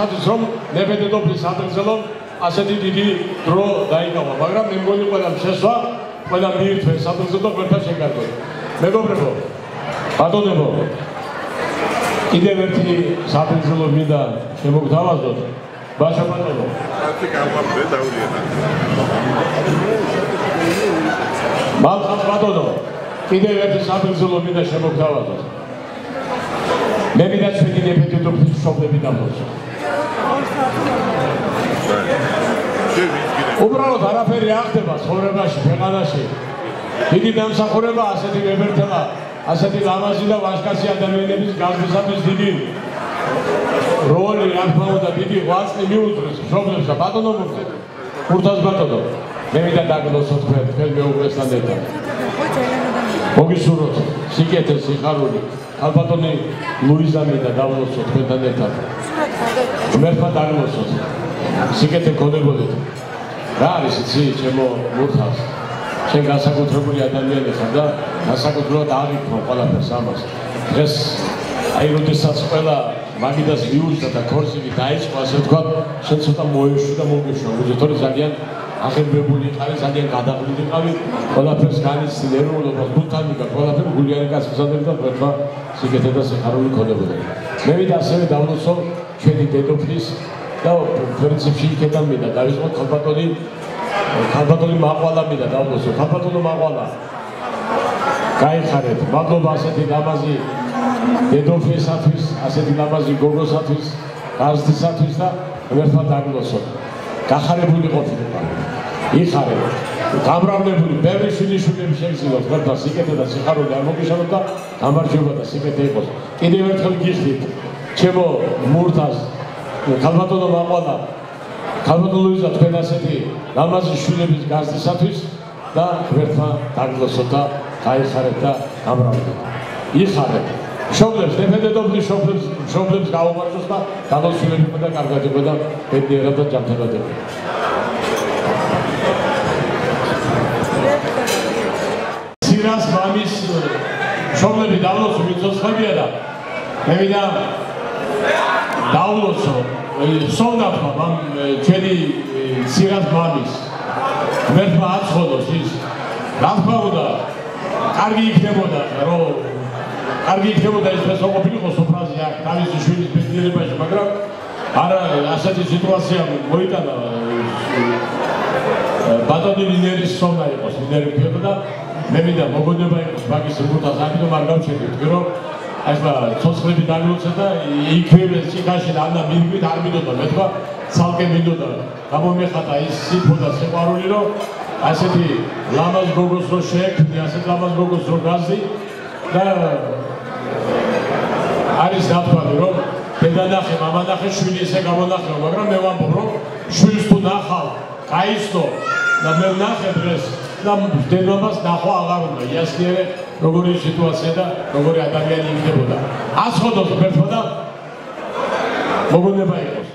იმისათვის რომ ნებედედოფლის ადრესელო ასეთი დიდი დრო დაიკავა, მაგრამ მე მგონი ყველა შესვა, ყველა მიირთვე სადრესელო ყველა შეგარგო. მეგობრებო, ბატონებო, კიდევ ერთი სადრესელო მინდა შემოგთავაზოთ. ბაშა ბატონო. ათი გამამდე დაულიე. მალხა ბატონო, კიდევ ერთი სადრესელო მინდა შემოგთავაზოთ. მე მინდა ჩვენი ნებედედოფლის შობლები დამოსო. უბრალოდ არაფერი არ ხდება ცხოვრებაში, ქვეყანაში. დიდი დამსახურება ასეთი მებერთელა, ასეთი ლამაზი და ვაჟკაცი ადამიანების გაზრდისათვის დიდი როლი რა თქმა უნდა დიდი ღვაწლი მიუძღვის მშობლებს და ბატონო მურთაზ ბატონო მე მინდა დაგლოსო თქვენ თქვენ მეუღლესთან ერთად. მოგისურვოთ სიკეთე სიხარული ალბათონი ლუიზა მინდა დავლოსო თქვენთან ერთად. მერფა დაგლოსო სიკეთე გონებოდეთ რა არის იცი ჩემო მურთაზ შენ განსაკუთრებული ადამიანი ხარ და განსაკუთრებულად აღიქრო ყველაფერს ამას. დღეს აი როდესაც ყველა მაგიდას მიუჟდა და კორსივი დაიწყო ასე თქვა შენ ცოტა მოეშვი და მოგეშვა უძეთორი ძალიან აღებებული ხარი ძალიან გადაღლილი ყავი ყველაფერს განიცდი ეროვნულობა ბუთანიკა ყველაფერი გულიანი გასაგზავნები და ყველა სიგეთე და სიხარული ქონებოდა მე ვიდა ასევე დავლოსო ჩვენი დედოფლის და პრინციპში იქიდან მინდა. დავიწყო ქალბატონი ქალბატონი მაყვალა მინდა დავლოსო ქალბატონო მაყვალა. გაიხარეთ. მადლობა ასეთი ლამაზი დედოფლისათვის ასეთი ლამაზი გოგოსათვის გაზრდისათვის და ერთად დაგლოსოთ გახარებული ყოფილიყო. იხარე გამრავლებული ბევრი შვილიშვილები შეგზილოთ ხერთა სიკეთე და სიხარული არ მოგიშალოთ და გამარჯობა და სიკეთე იყოს. კიდევ ერთხელ გიხდით ჩემო მურთას ქალბატონო მაყვალა ქალბატონო ლუიზა თქვენ ასეთი ლამაზი შვილების გაზრდისათვის და ერთმა დაგლოსოთ და გაიხარეთ და გამრავლებით იხარეთ შობლებს დეფენდენტობის შობლებს შობლებს გაუმარჯოს და გამოსულებიყვება და კარგად იყო და ბედნიერად და ჯანმრთელად იყო. სირას მამის შობლები დავლოსო მიწოცხებია და მე მინდა დავლოსო სონდაფა მამ ჩვენი სირას მამის მერფა აცხოდოს ის. რა თქმა უნდა კარგი იქნებოდა რომ კარგი იქნებოდა ეს დღეს ოყოფილიყო სოფრაზე აქ თავისი შვილის ბედნიერებაში, მაგრამ არა ასეთი სიტუაცია მოიტანა ბატონი ლინერის სონა იყოს, ლინერი ქებოდა მე მინდა მოგონება იყოს მაგის რუთას, ამიტომ არ გავჩერდი, თქვი რომ ახლა ცოცხლები დაგლოცე და იქვე ციხაში და მიგვით არ მინდოდა. მე თქვა ცალკე მინდოდა. გამომეხატა ის სიფო და სიყვარული რომ ასეთი ლამაზ გოგოს რო შეექმნი ასეთ ლამაზ გოგოს რო გაზი და არის დათვალი, რომ დედა ნახე, მამა ნახე, შვილი ესე გამონახე, მაგრამ მე ვამბობ, რომ შვილს თუ ნახავ, გაიცნო და მე ვნახე დღეს და დედამას ნახვა აღარ უნდა. იასნიერე როგორი სიტუაცია და როგორი ადამიანი იქნებოდა. ასხოდოს მეფო და მოგონება იყოს.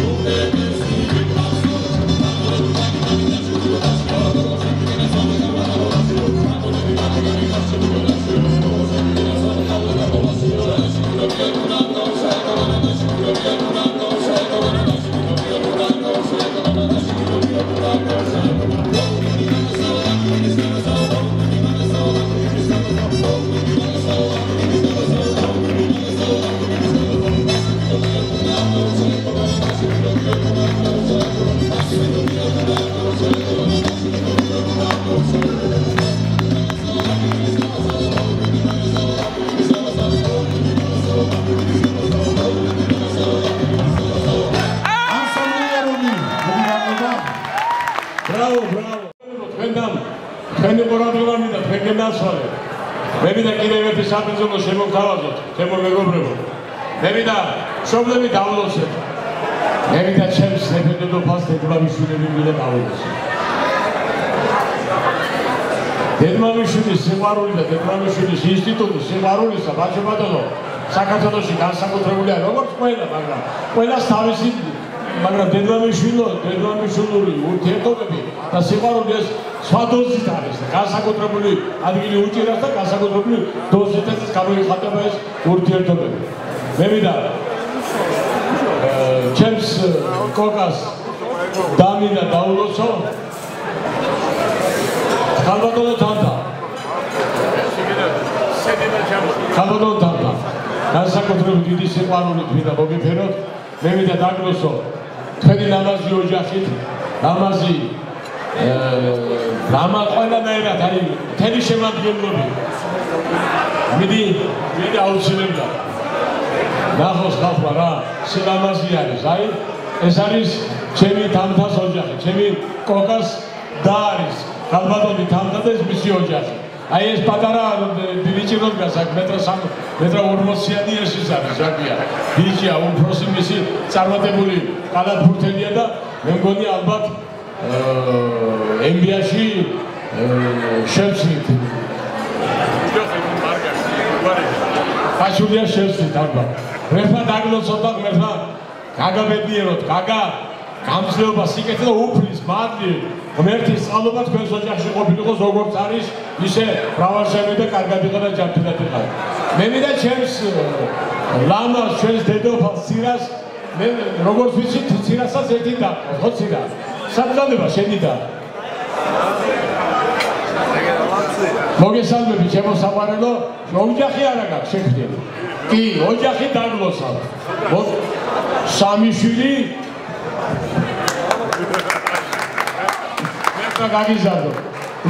nunca te შობლები დავლოსეთ. მე მინდა ჩემს ნებედო ფას დედმამიშვილები მინდა დავლოსეთ. დედმამიშვილის სიყვარული და დედმამიშვილის ინსტიტუტის სიყვარულისა ბაჭებადო საქართველოსი განსაკუთრებულია როგორც ყველა, მაგრამ ყველას თავისი მაგრამ დედმამიშვილო, დედმამიშვილური ურთიერთობები და სიყვარული ეს სხვა დოზით არის და განსაკუთრებული ადგილი უჭირავს და განსაკუთრებული დოზითაც გამოიხატება ეს ურთიერთობები. მე მინდა ჩემს კოკას დამინა დაულოცო ხალბატონო თანთა ხალბატონო თანთა განსაკუთრებული დიდი სიყვარულით მინდა მოგიფეროთ მე მინდა დაგლოსო თქვენი ნამაზი ოჯახით. ნამაზი რამა ყველანაირად არის მთელი შემადგენლობი. მიდი მიდი აუცილებლად ნახოს ხალხმა რა სილამაზი არის აი ეს არის ჩემი თამთას ოჯახი ჩემი კოკას და არის ხალბატონი თამთა და ეს მისი ოჯახი. აი ეს პატარა ბიჭი რომ გასაკ მეტრ 3 მეტრ 40-იანი ეს ის არის ზაგია ბიჭია უფროსი მისი წარმატებული კალათბურთელია და მე მგონი ალბათ NBA-ში შევცით ფაშულია შევცით ალბათ მერფა დაგლოცოთ მერფა გაგაბედიეროთ გაგა გამძლეობა სიკეთე და უფლის მადლი. ღმერთის წყალობა თქვენს ოჯახში ყოფილიყოს როგორც არის ისე მრავალშემე და კარგად იყო და ჯანმრთელად იყო. მე მინდა ჩემს ლამას ჩვენს დედოფალს ცირას მე როგორც ვიცით ცირასაც ერთი და ხო ცირა? საბრძანება შენი და ჩემო საყვარელო ოჯახი არა გაქვს შეგდები კი ოჯახი დაგლოსავ სამი შვილი და გაგიზარდო.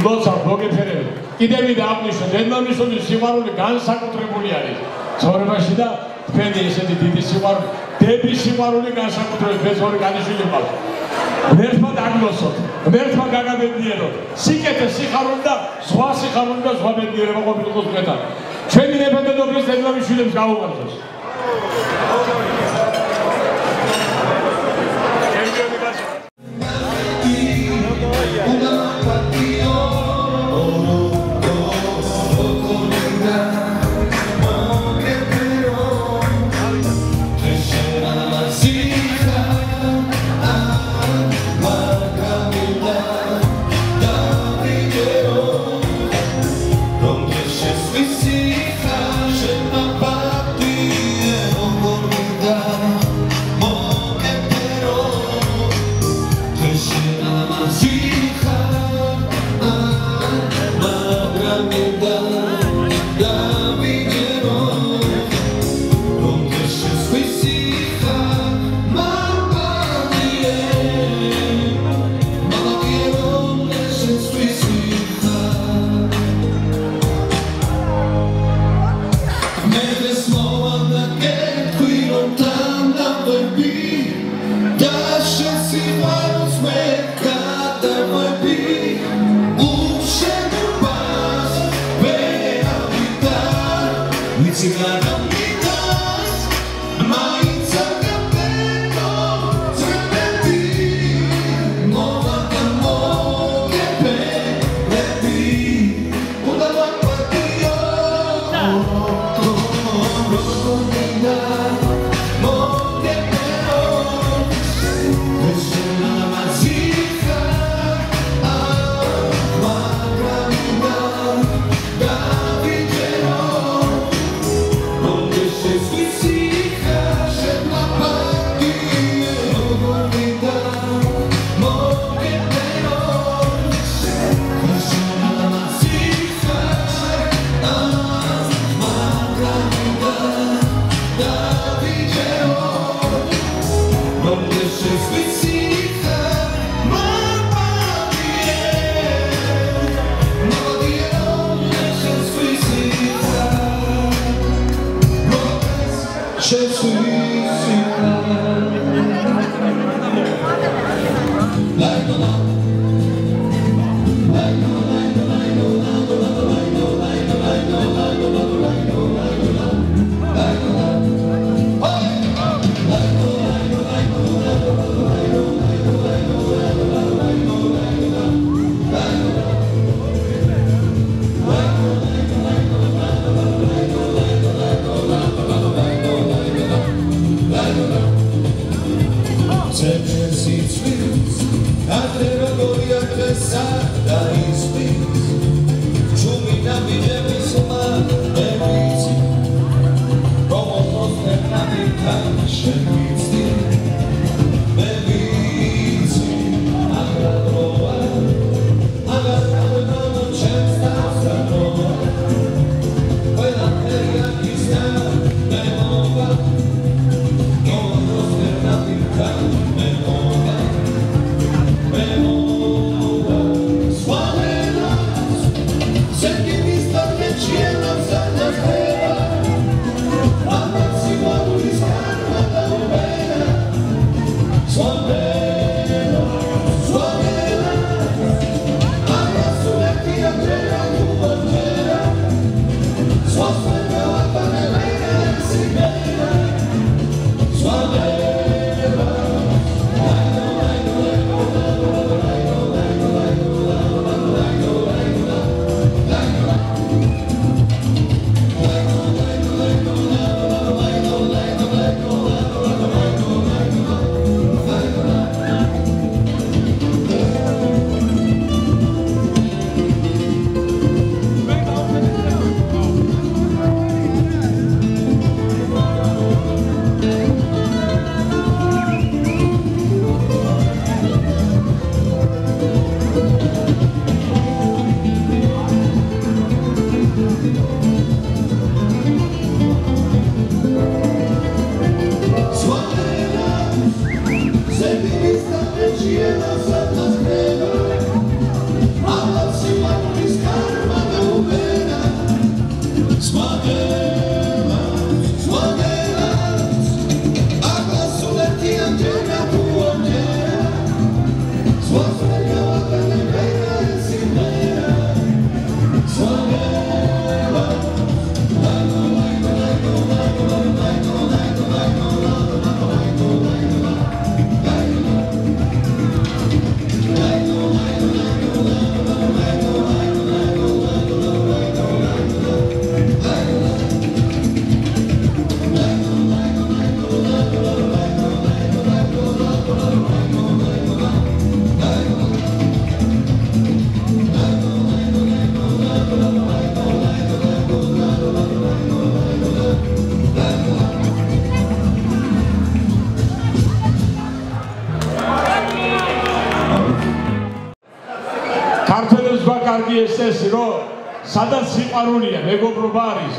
ლოცა მოგეფერები. კიდევ ვიდა აღნიშნე, დედმამისული სიყვარული განსაკუთრებული არის. ცხოვრებაში და თქვენი ესეთი დიდი სიყვარული, დების სიყვარული განსაკუთრებული ბეწორი განიშილი ყავს. მერტმა დაგლოსოთ, მერტმა გაგაბედნიეროთ. სიკეთე სიხარული და სხვა სიხარული და სხვა ბედნიერება ყოფილიყოს თქვენთან. ჩვენი ნებადობის დედმამიშვილებს გაუვარდოს. the Não me სიყვარულია, მეგობრობა არის,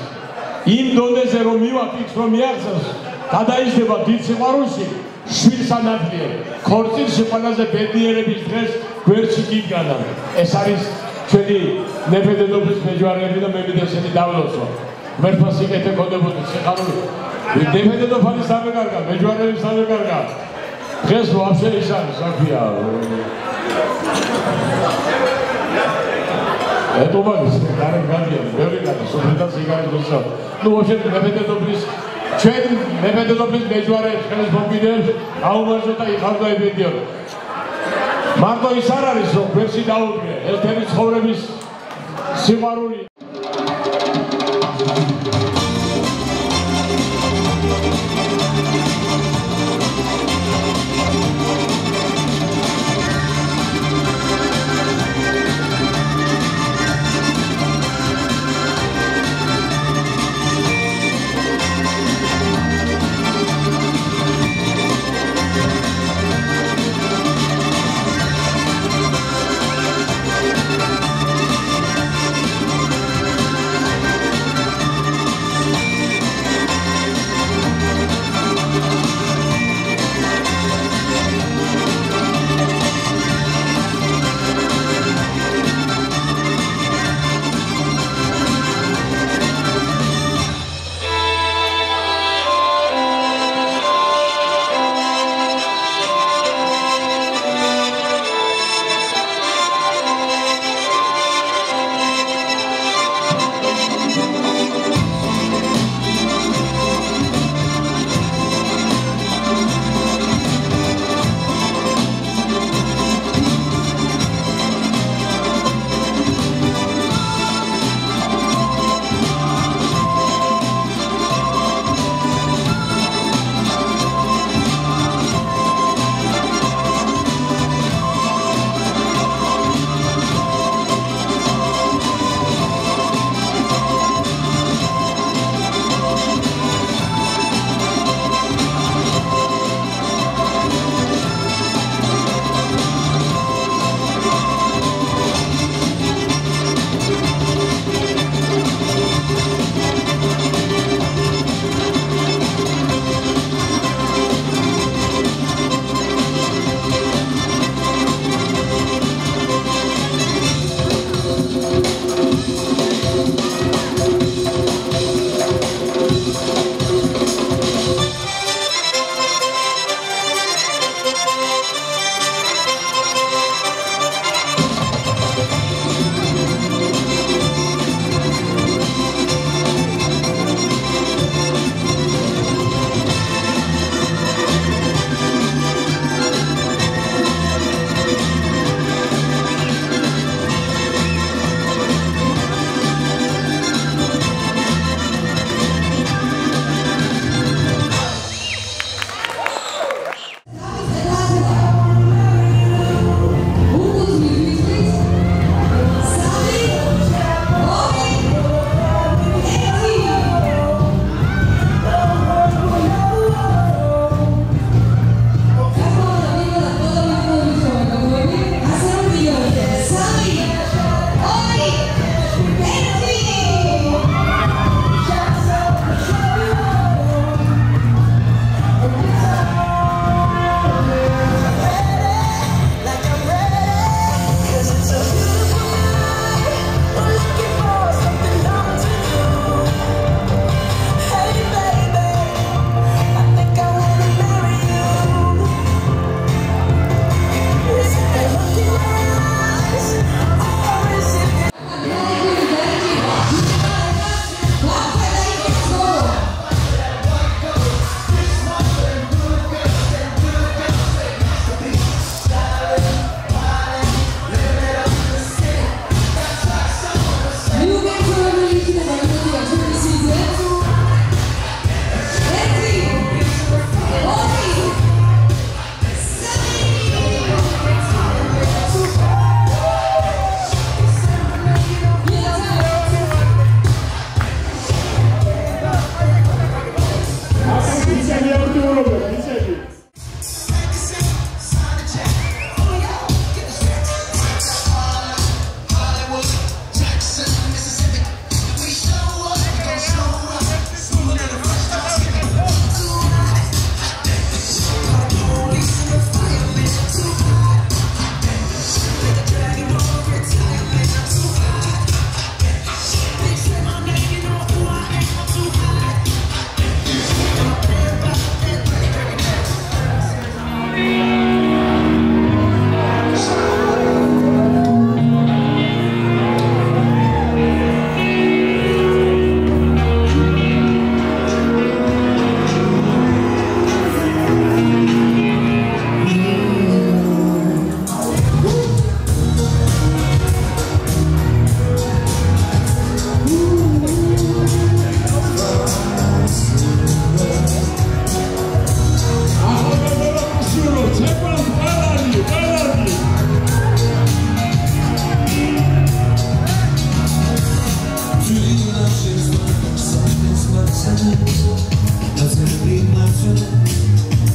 იმ დონეზე რომ მივაკით, რომ მიაღწევს, გადაიზრდება დიდ სიყვარულში, შვილს ანადგია. ქორწილში ყველაზე ბედნიერების დღეს გვერდში გიდგანა. ეს არის ჩვენი ნებედნობის მეჯვარეები და მე მინდა ესენი დავლოცო. ვერფას იკეთე კონდებოდი სიყვარული. ნებედნობის სამეგარგა, მეჯვარეების სამეგარგა. დღეს ვაფშე ის არის, საფია. ეტომანის გარემ განდიან ბევრი კაცი სოფლიდან სიგარეტ გულსა ნუ ვაფშე მებედობის ჩვენ მებედობის მეჯვარეებს ხელს მომიდებს აუმარჯო და იხარდა ებედიო მარტო ის არ არის რომ ვერსი დაუდგე ერთები ცხოვრების სიყვარული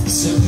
So.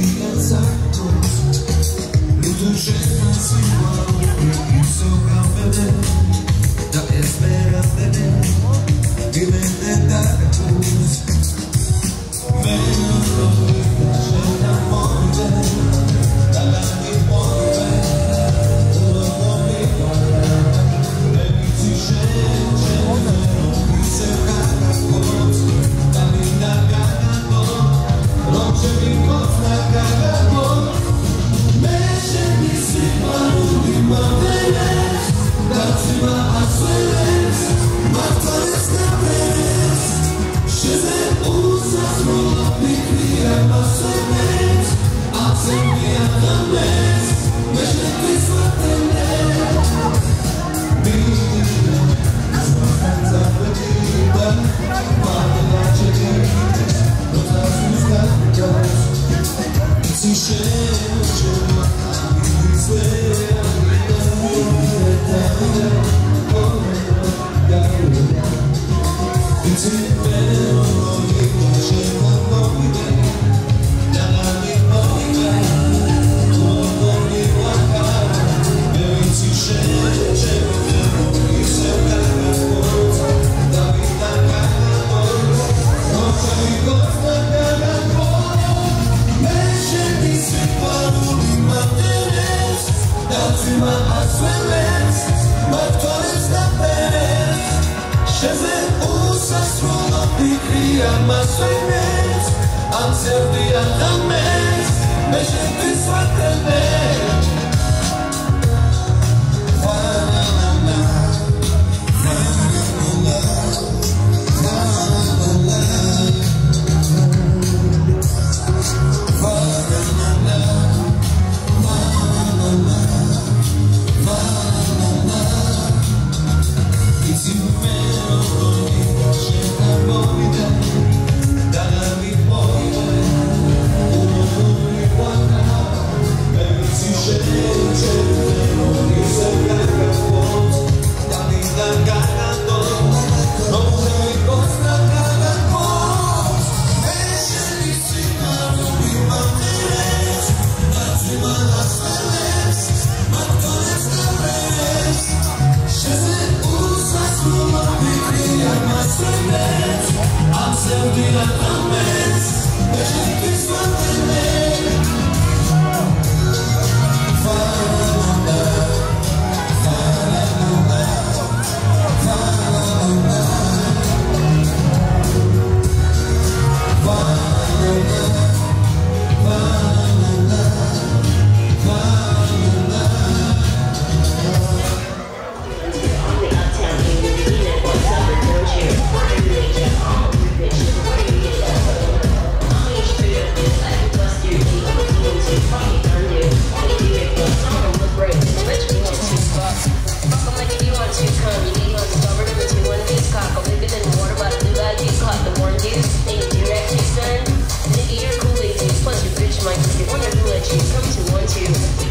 she come towards you.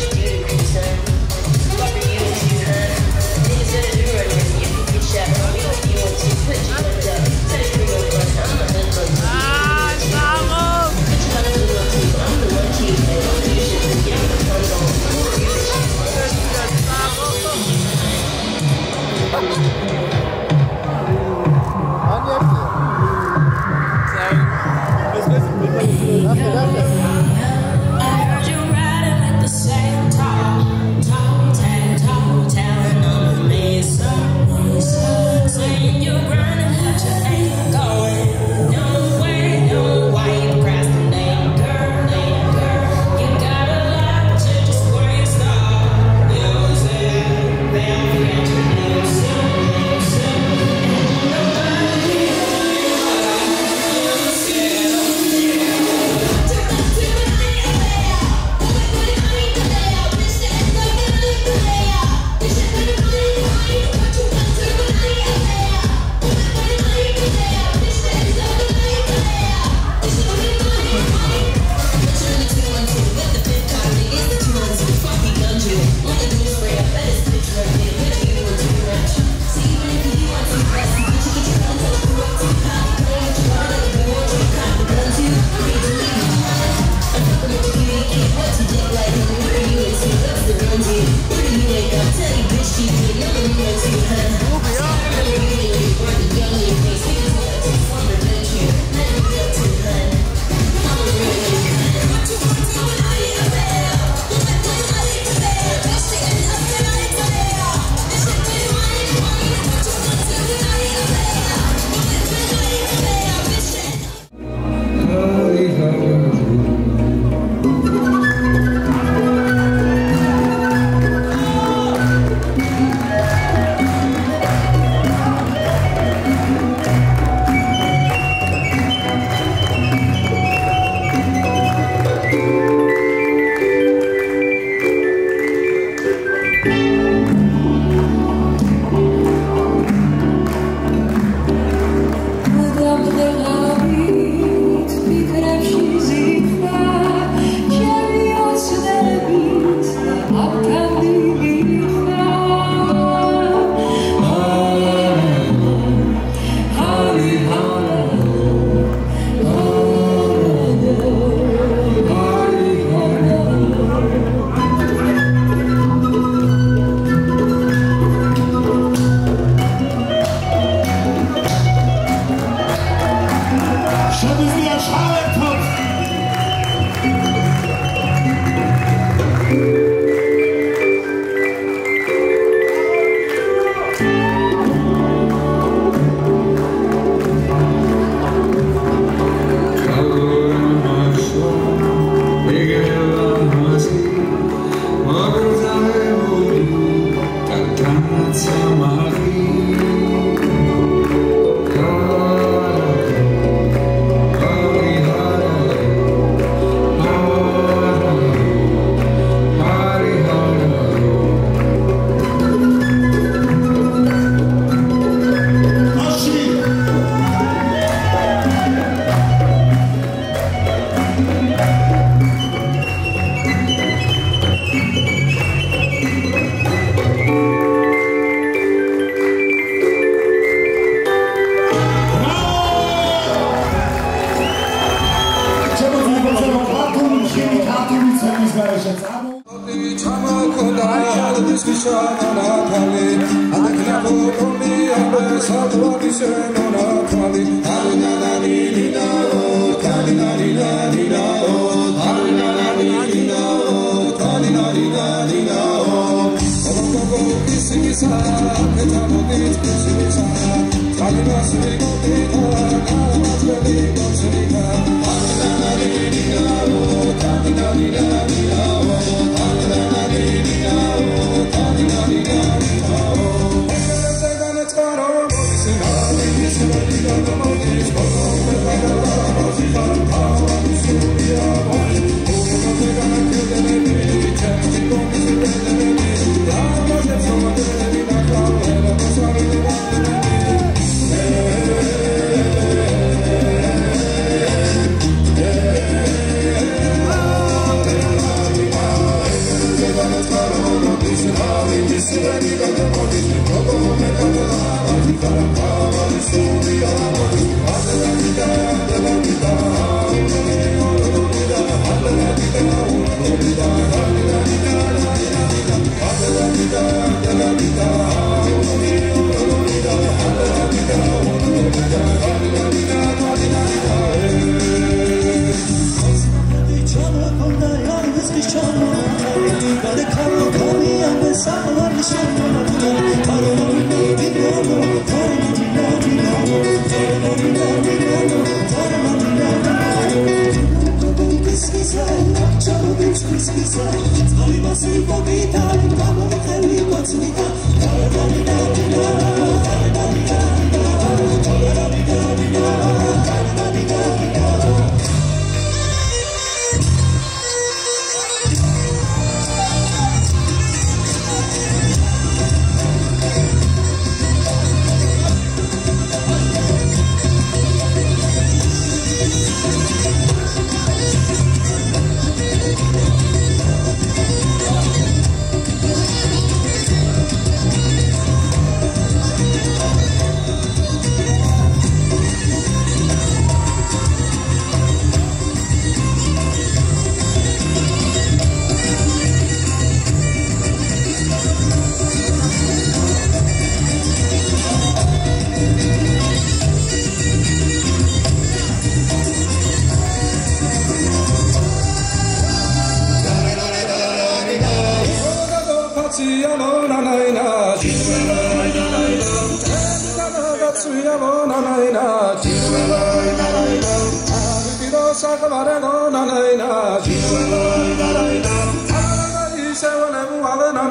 Bogu, Bogu, Bogu.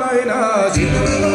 হয় না জীবন